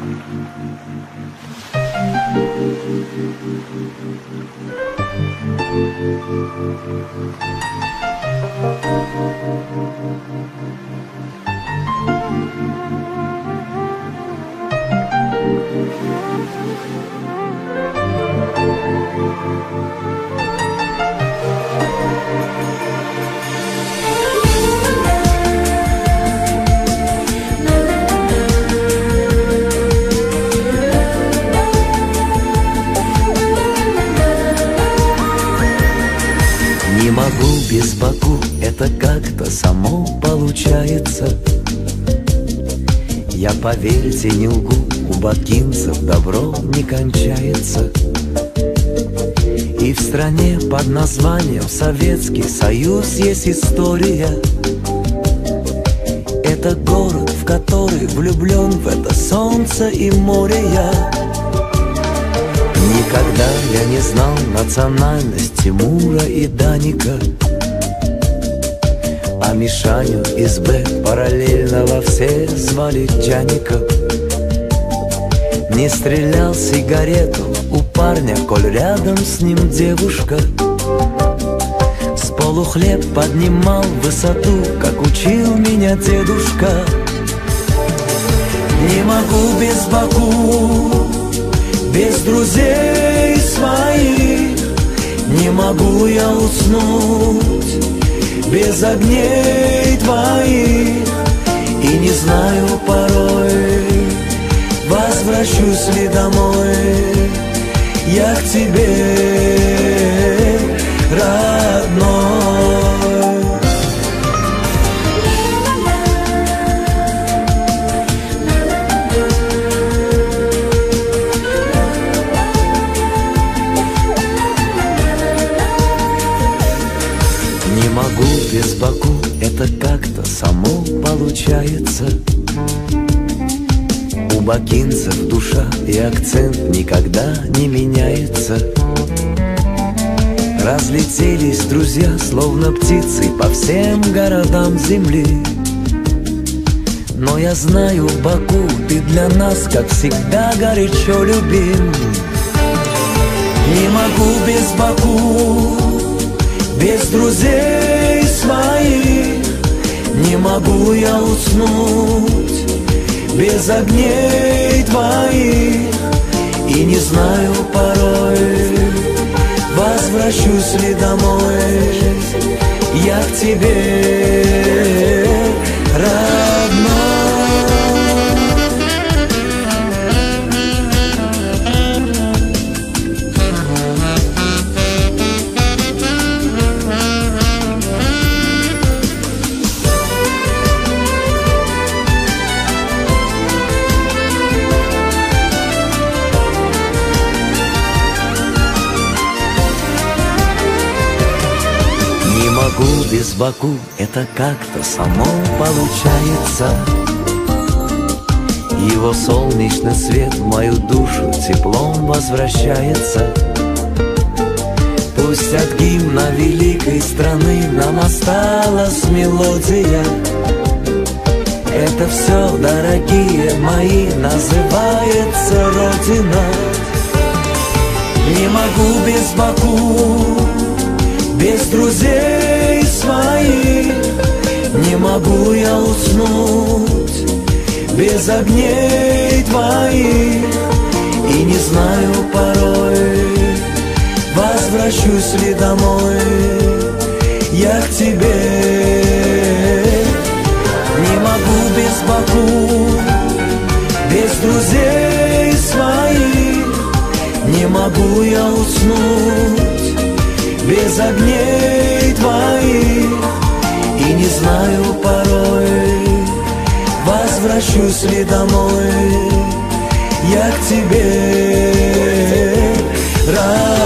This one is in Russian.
Не без Баку, это как-то само получается. Я, поверьте, не лгу, у бакинцев добро не кончается. И в стране под названием Советский Союз есть история. Это город, в который влюблен в это солнце и море я. Никогда я не знал национальность Тимура и Даника А Мишаню из Б параллельного все звали Джаника Не стрелял сигарету у парня, коль рядом с ним девушка. С полу хлеб поднимал высоту, как учил меня дедушка. Не могу без Баку без друзей своих. Не могу я уснуть Без огней твоих. И не знаю порой Возвращусь ли домой. Я к тебе, родной получается У бакинцев душа и акцент никогда не меняется. Разлетелись друзья, словно птицы по всем городам земли. Но я знаю, Баку, ты для нас, как всегда, горячо любим. Не могу без Баку, без друзей своих Не могу я уснуть без огней твоих. И не знаю порой Возвращусь ли домой. Я к тебе, родной Могу без Баку, это как-то само получается. Его солнечный свет в мою душу теплом возвращается. Пусть от гимна великой страны нам осталась мелодия. Это все, дорогие мои, называется Родина Не могу без Баку, без друзей своих Не могу я уснуть без огней твоих. И не знаю порой Возвращусь ли домой. Я к тебе Не могу без Баку Без друзей своих Не могу я уснуть без огней Возвращусь ли домой? Я к тебе, родной